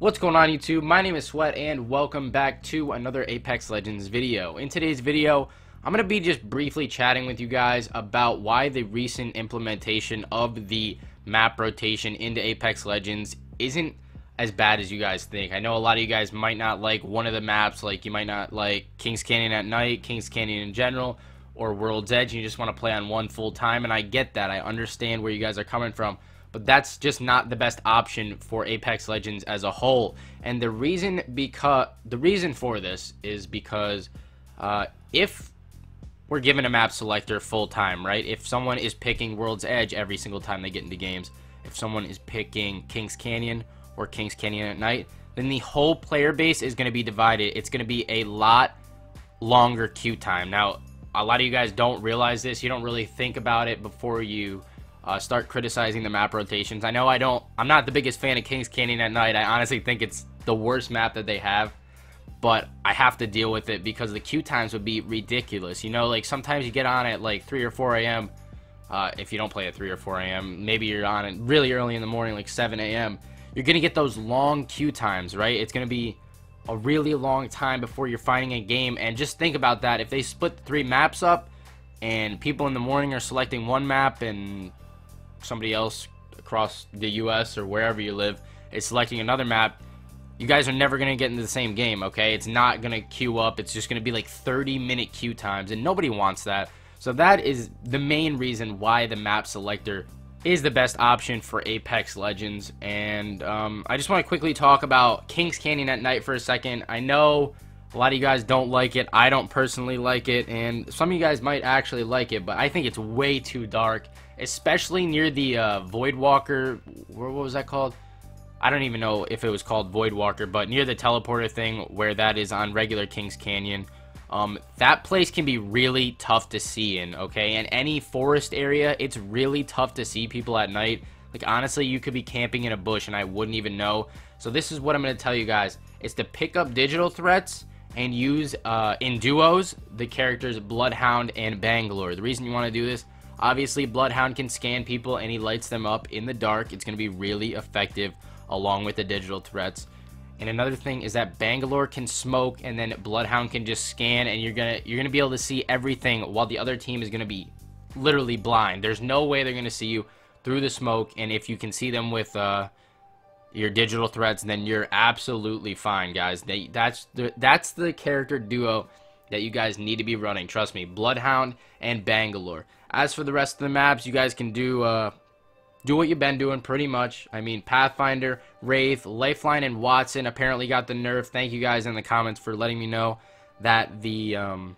What's going on YouTube? My name is Sweat and welcome back to another Apex Legends video. In today's video, I'm going to be just briefly chatting with you guys about why the recent implementation of the map rotation into Apex Legends isn't as bad as you guys think. I know a lot of you guys might not like one of the maps, like you might not like Kings Canyon at night, Kings Canyon in general, or World's Edge, and you just want to play on one full time, and I get that. I understand where you guys are coming from but that's just not the best option for Apex Legends as a whole. And the reason because the reason for this is because uh, if we're given a map selector full time, right? If someone is picking World's Edge every single time they get into games, if someone is picking Kings Canyon or Kings Canyon at night, then the whole player base is going to be divided. It's going to be a lot longer queue time. Now, a lot of you guys don't realize this. You don't really think about it before you uh, start criticizing the map rotations. I know I don't, I'm not the biggest fan of Kings Canyon at night. I honestly think it's the worst map that they have, but I have to deal with it because the queue times would be ridiculous. You know, like sometimes you get on at like 3 or 4 a.m. Uh, if you don't play at 3 or 4 a.m. Maybe you're on it really early in the morning, like 7 a.m. You're going to get those long queue times, right? It's going to be a really long time before you're finding a game. And just think about that. If they split the three maps up and people in the morning are selecting one map and somebody else across the U.S. or wherever you live is selecting another map, you guys are never going to get into the same game, okay? It's not going to queue up. It's just going to be like 30 minute queue times, and nobody wants that. So that is the main reason why the map selector is the best option for Apex Legends. And um, I just want to quickly talk about Kings Canyon at night for a second. I know a lot of you guys don't like it. I don't personally like it, and some of you guys might actually like it, but I think it's way too dark, especially near the uh, Void Walker. What was that called? I don't even know if it was called Void Walker, but near the teleporter thing where that is on regular Kings Canyon. Um, that place can be really tough to see in, okay? And any forest area, it's really tough to see people at night. Like, honestly, you could be camping in a bush and I wouldn't even know. So this is what I'm going to tell you guys. It's to pick up digital threats and use uh, in duos the characters Bloodhound and Bangalore. The reason you want to do this, obviously Bloodhound can scan people and he lights them up in the dark. It's going to be really effective along with the digital threats. And another thing is that Bangalore can smoke and then Bloodhound can just scan and you're gonna you're gonna be able to see everything while the other team is gonna be literally blind. There's no way they're gonna see you through the smoke and if you can see them with uh, your digital threats, then you're absolutely fine, guys. They, that's the that's the character duo that you guys need to be running. Trust me, Bloodhound and Bangalore. As for the rest of the maps, you guys can do uh, do what you've been doing pretty much. I mean, Pathfinder, Wraith, Lifeline, and Wattson apparently got the nerf. Thank you guys in the comments for letting me know that the um,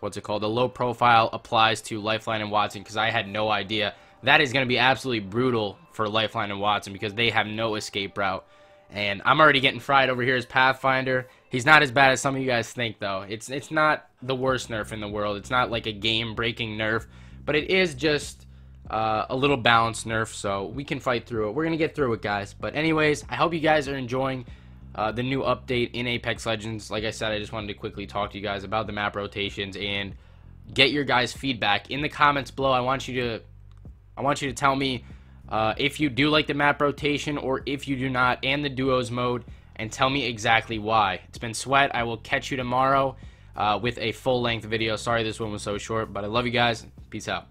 what's it called? The low profile applies to Lifeline and Wattson because I had no idea that is going to be absolutely brutal for Lifeline and Wattson because they have no escape route. And I'm already getting fried over here as Pathfinder. He's not as bad as some of you guys think, though. It's it's not the worst nerf in the world. It's not like a game-breaking nerf, but it is just uh, a little balanced nerf, so we can fight through it. We're gonna get through it, guys. But anyways, I hope you guys are enjoying uh, the new update in Apex Legends. Like I said, I just wanted to quickly talk to you guys about the map rotations and get your guys' feedback in the comments below. I want you to I want you to tell me uh, if you do like the map rotation or if you do not and the duos mode and tell me exactly why. It's been Sweat. I will catch you tomorrow uh, with a full-length video. Sorry this one was so short, but I love you guys. Peace out.